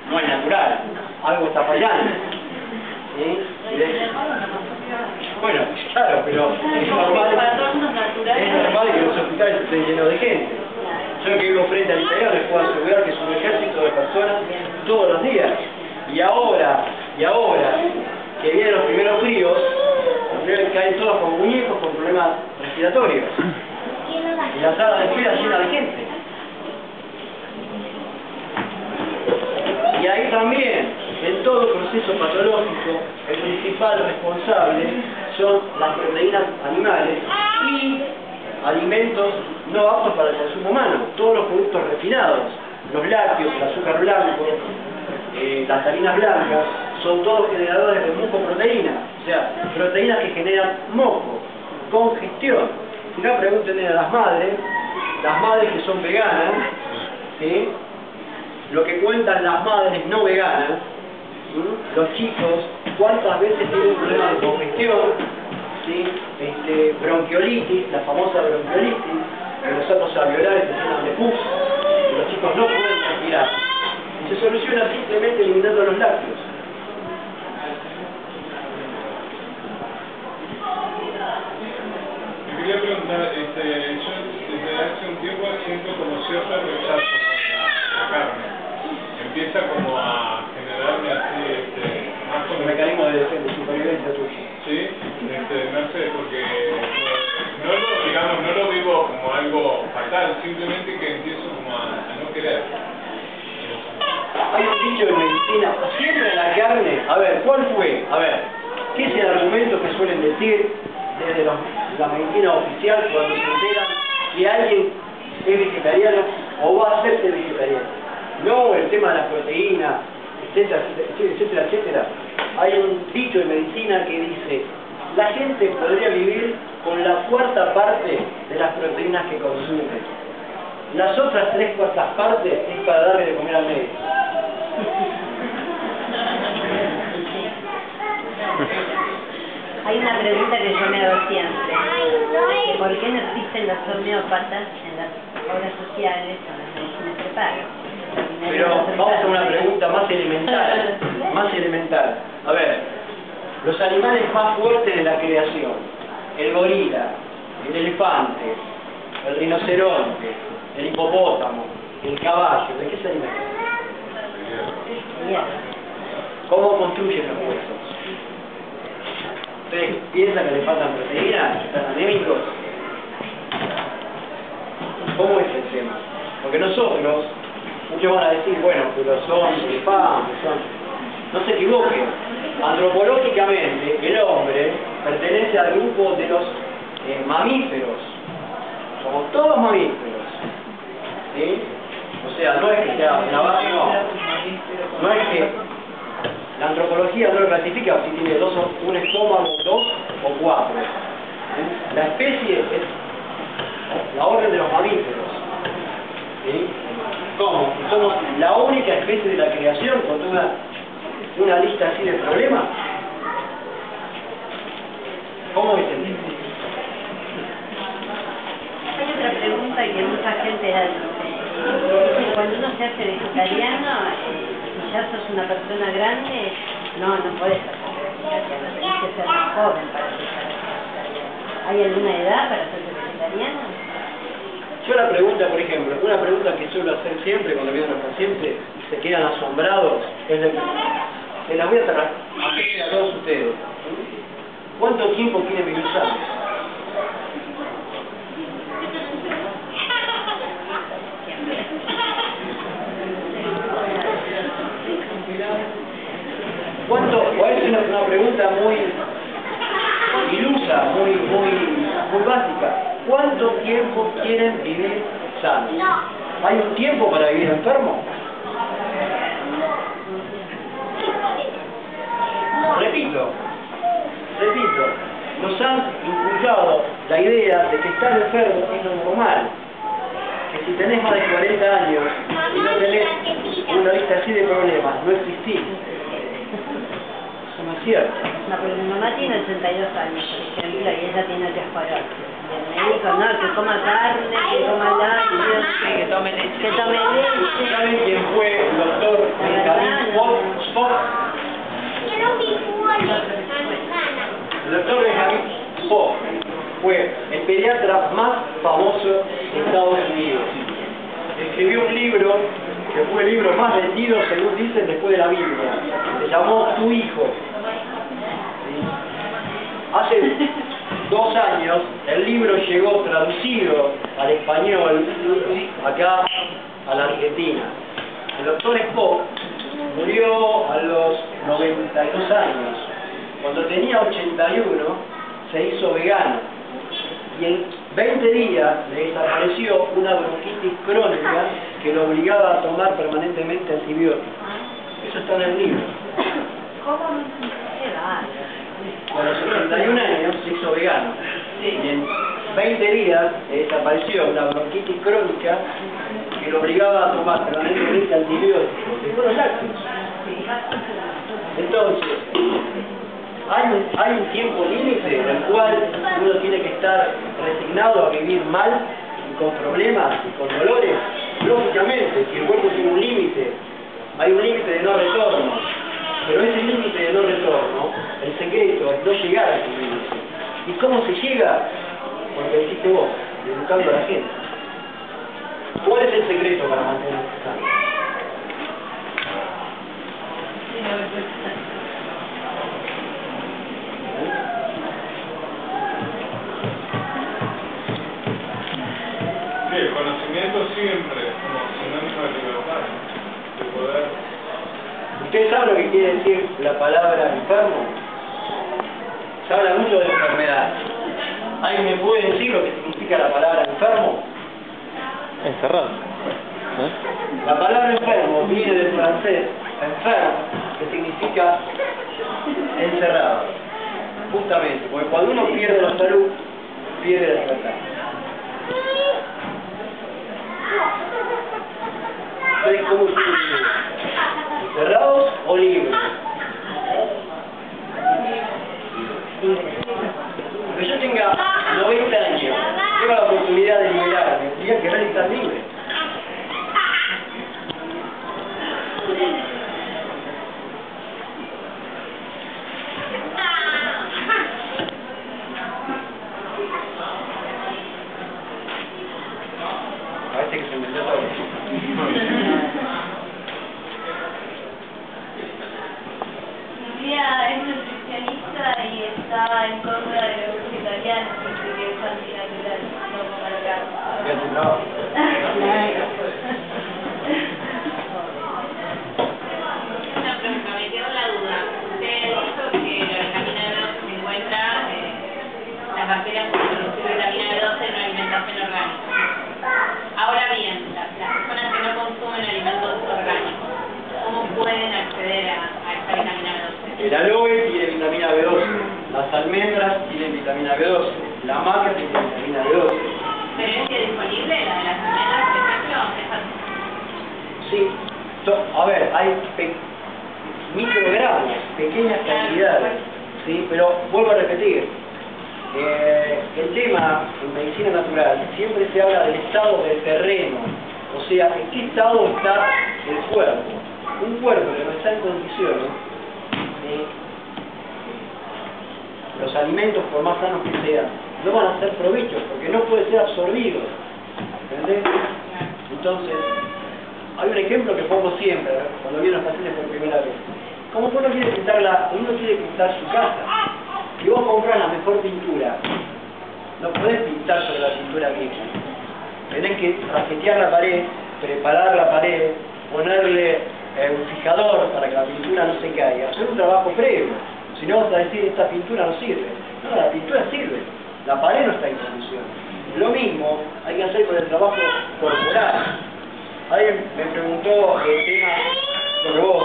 Speaker 1: no es natural, algo está fallando. Bueno, claro, pero es normal,
Speaker 2: es
Speaker 1: normal que los hospitales estén llenos de gente. Yo que vivo frente al interior les puedo asegurar que es un ejército de personas todos los días. Y ahora, y ahora, que vienen los primeros fríos, los primeros caen todos con muñecos con problemas respiratorios. Y la sala de espera llena de gente. Y ahí también, en todo proceso patológico, el principal responsable son las proteínas animales y alimentos no aptos para el consumo humano, todos los productos refinados, los lácteos, el azúcar blanco, eh, las harinas blancas, son todos generadores de mucoproteína, o sea, proteínas que generan moco, congestión. Si no, pregúntenle a las madres, las madres que son veganas, lo que cuentan las madres no veganas, los chicos, cuántas veces tienen problemas de congestión, ¿sí? este, bronquiolitis, la famosa bronquiolitis, que los otros alveolares se llenan de pus, los chicos no pueden respirar. Y se soluciona simplemente eliminando los lácteos.
Speaker 6: Te quería preguntar, este, yo desde hace un tiempo siento como cierto simplemente que empiezo a, no querer.
Speaker 1: Hay un dicho en medicina, siempre la carne, a ver, ¿cuál fue? A ver, ¿qué es el argumento que suelen decir desde la medicina oficial cuando se enteran que alguien es vegetariano o va a hacerse vegetariano? No el tema de las proteínas, etcétera, etcétera, etcétera. Hay un dicho en medicina que dice, la gente podría vivir con la cuarta parte de las proteínas que consume. Las otras tres cuartas partes es para darle de comer al médico.
Speaker 2: Hay una pregunta que yo me hago siempre. ¿Por qué no existen los homeópatas en las obras sociales o en las medicinas prepago?
Speaker 1: Pero vamos a una pregunta más elemental, más elemental. A ver, los animales más fuertes de la creación, el gorila, el elefante, el rinoceronte, el hipopótamo, el caballo, ¿de qué se alimentan?
Speaker 2: Bien.
Speaker 1: ¿Cómo construyen los huesos? ¿Ustedes piensan que le faltan proteínas? ¿Están anémicos? ¿Cómo es el tema? Porque nosotros, muchos van a decir, bueno, pero son elefantes, son... No se equivoquen. Antropológicamente, el hombre pertenece al grupo de los eh, mamíferos. Somos todos mamíferos. O sea, no es que sea base, no. No es que la antropología no lo clasifica si tiene dos o, un estómago, dos o cuatro. La especie es la orden de los mamíferos. ¿Sí? ¿Cómo? Somos la única especie de la creación con una, una lista así de problemas. ¿Cómo tema?
Speaker 2: Hay otra pregunta que mucha gente hace. Cuando uno se hace vegetariano, si ya sos una persona grande, no, no puedes hacer vegetariano, tenés que ser más joven para ser vegetariano. ¿Hay alguna edad para ser vegetariano?
Speaker 1: Yo la pregunta, por ejemplo, una pregunta que suelo hacer siempre cuando vienen los pacientes y se quedan asombrados es de se la voy a tratar a todos ustedes. ¿Cuánto tiempo quieren vivir sanos? ¿Cuánto? O es una, una pregunta muy ilusa, muy, muy, muy básica. ¿Cuánto tiempo quieren vivir sanos? ¿Hay un tiempo para vivir enfermo? Repito, repito, nos han inculcado la idea de que estar enfermo es lo normal. Que si tenés más de 40 años y no tenés una lista así de problemas, no existís. Eso no
Speaker 2: porque mi mamá tiene 82 años, por ejemplo, y ella tiene osteoporosis. Y el médico, no, que coma carne, que coma lácteos,
Speaker 4: Que tome leche.
Speaker 2: que tome leche.
Speaker 1: ¿Saben quién fue el doctor Spock? Spock? El doctor Benjamin Spock fue el pediatra más famoso de Estados Unidos. Escribió un libro que fue el libro más vendido, según dicen, después de la Biblia. Se llamó Tu Hijo. Hace dos años el libro llegó traducido al español acá a la Argentina. El doctor Spock murió a los 92 años. Cuando tenía 81 se hizo vegano y en 20 días le desapareció una bronquitis crónica que lo obligaba a tomar permanentemente antibióticos. Eso está en el libro.
Speaker 2: ¿Cómo bárbaro.
Speaker 1: A los 71 años se hizo vegano. Y en 20 días eh, desapareció una bronquitis crónica que lo obligaba a tomar permanentemente antibióticos. Lácteos. Entonces, hay un, hay un tiempo límite en el cual uno tiene que estar resignado a vivir mal y con problemas y con dolores. Lógicamente, si el cuerpo tiene un límite, hay un límite de no retorno. Pero ese límite de no retorno, el secreto es no llegar a ese límite. ¿Y cómo se llega? Porque dijiste vos, educando a la gente. ¿Cuál es el secreto para mantenerse sano?
Speaker 6: Sí, el conocimiento siempre como sinónimo de libertad, de poder.
Speaker 1: ¿Ustedes saben lo que quiere decir la palabra enfermo? Se habla mucho de enfermedad. ¿Alguien me puede decir lo que significa la palabra enfermo?
Speaker 5: Encerrado.
Speaker 1: La palabra enfermo viene del francés enfermo, que significa encerrado. Justamente, porque cuando uno pierde la salud, pierde la libertad. ¿cómo se vive? ¿Encerrados o libres? Que yo tenga 90 años, tengo la oportunidad de liberarme, preguntó el tema, lo vos,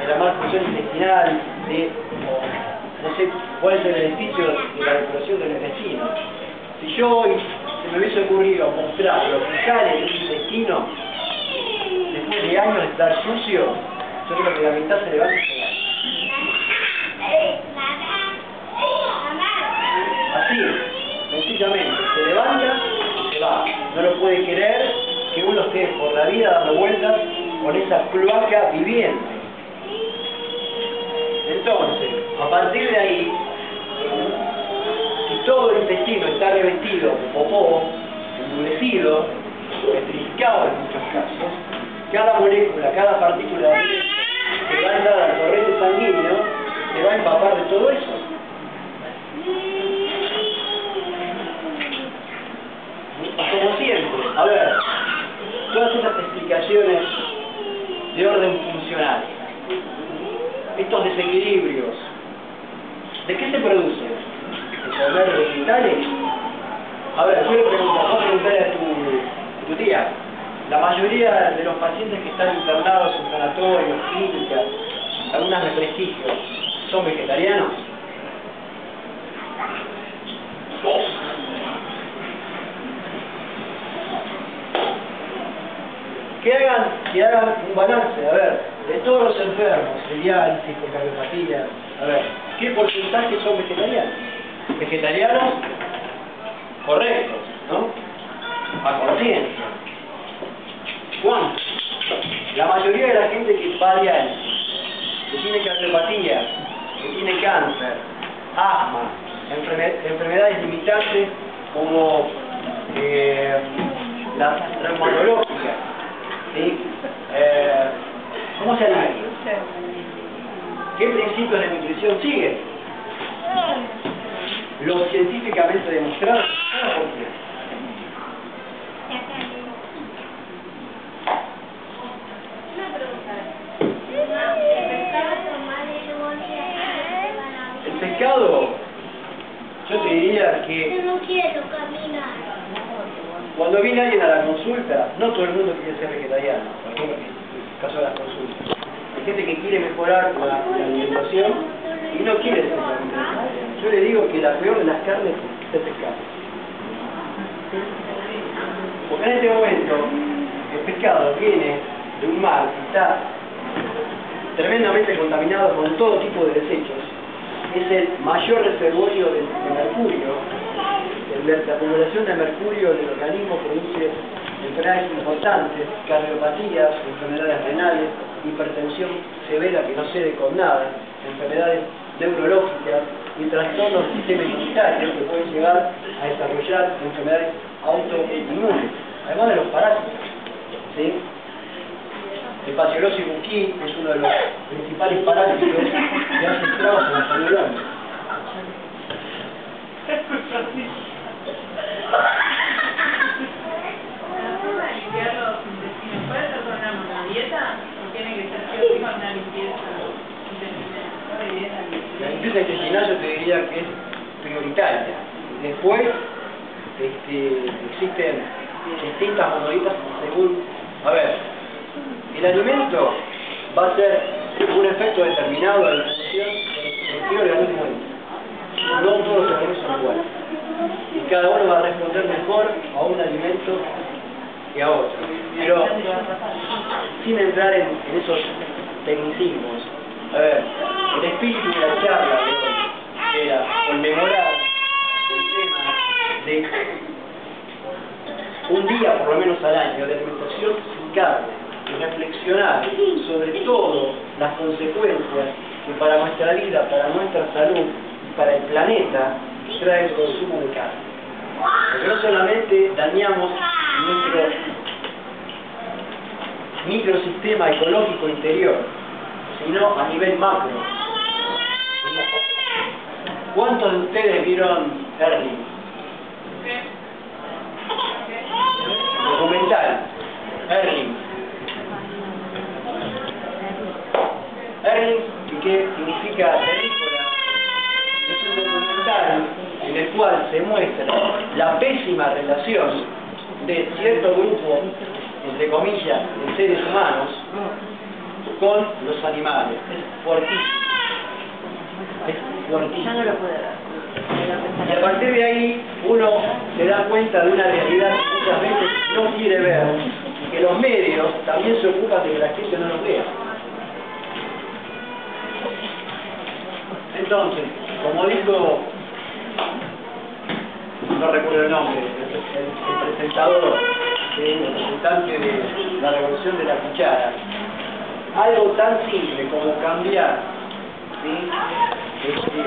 Speaker 1: de la malfunción intestinal, de, no sé cuál es el beneficio de la depuración del intestino. Si yo hoy se me hubiese ocurrido mostrar lo que sale del intestino, después de años de estar sucio, yo creo que la mitad se levanta y se va. Así, sencillamente, se levanta y se va. No lo puede querer que uno esté por la vida dando vueltas con esa cloaca viviente. Entonces, a partir de ahí, si todo el intestino está revestido popó, endurecido, petrificado en muchos casos, cada molécula, cada partícula de que va a entrar al corriente sanguíneo se va a empapar de todo eso. Como siempre, a ver, todas estas explicaciones de orden funcional, estos desequilibrios, ¿de qué se producen? ¿De comer vegetales? A ver, yo le pregunto, vos preguntarle a tu, tu tía, la mayoría de los pacientes que están internados en sanatorios, clínicas, algunas de prestigio, son vegetarianos. Que hagan, que hagan un balance, a ver, de todos los enfermos, con cardiopatía, a ver, ¿qué porcentaje son vegetarianos? Vegetarianos correctos, ¿no? A conciencia. ¿Cuántos? La mayoría de la gente que va que tiene cardiopatía, que tiene cáncer, asma, enferme- enfermedades limitantes como eh, las reumatológicas, Eh, ¿Cómo se alimenta? ¿Qué principios de nutrición siguen? Los científicamente demostrados.
Speaker 3: ¿El pescado
Speaker 1: yo te diría que
Speaker 3: Yo.
Speaker 1: Cuando viene alguien a la consulta, no todo el mundo quiere ser vegetariano, en el caso de las consultas. Hay gente que quiere mejorar la, la alimentación y no quiere ser vegetariano. Yo le digo que la peor de las carnes es el pescado. Porque en este momento el pescado viene de un mar que está tremendamente contaminado con todo tipo de desechos. Es el mayor reservorio de mercurio. La acumulación de mercurio en el organismo produce enfermedades importantes, cardiopatías, enfermedades renales, hipertensión severa que no cede con nada, enfermedades neurológicas y trastornos del sistema inmunitario que pueden llegar a desarrollar enfermedades autoinmunes, además de los parásitos. El Paciolosis buquí es uno de los principales parásitos que hace estragos en la salud La limpieza intestinal yo te diría que es prioritaria. Después este, existen distintas monoditas según... A ver, el alimento va a ser un efecto determinado de la función de cualquier organismo. No todos los organismos son iguales. Y cada uno va a responder mejor a un alimento que a otro. Pero sin entrar en, esos tecnicismos. A ver, el espíritu de la charla de era conmemorar el tema de un día por lo menos al año de alimentación sin carne y reflexionar sobre todo las consecuencias que para nuestra vida, para nuestra salud y para el planeta trae el consumo de carne. Porque no solamente dañamos nuestro microsistema ecológico interior, sino a nivel macro. ¿Cuántos de ustedes vieron Erling? Documental. Erling. Erling, ¿qué significa terrícola? Es un documental en el cual se muestra la pésima relación de cierto grupo, entre comillas, de seres humanos con los animales. Es fuertísimo. Es
Speaker 2: ver.
Speaker 1: Y a partir de ahí uno se da cuenta de una realidad que muchas veces no quiere ver y que los medios también se ocupan de que la gente no lo vea. Entonces, como dijo, no recuerdo el nombre, el, el- presentador, ¿sí? el representante de la revolución de la cuchara, algo tan simple como cambiar. Este,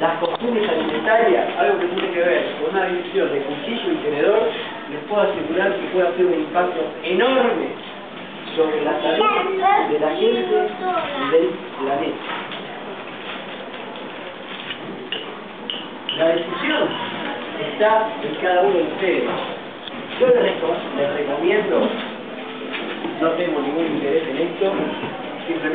Speaker 1: las costumbres alimentarias, algo que tiene que ver con una división de cuchillo y tenedor, les puedo asegurar que puede hacer un impacto enorme sobre la salud de la gente y del planeta. La decisión está en cada uno de ustedes. Yo les, reco- les recomiendo, no tengo ningún interés en esto, simplemente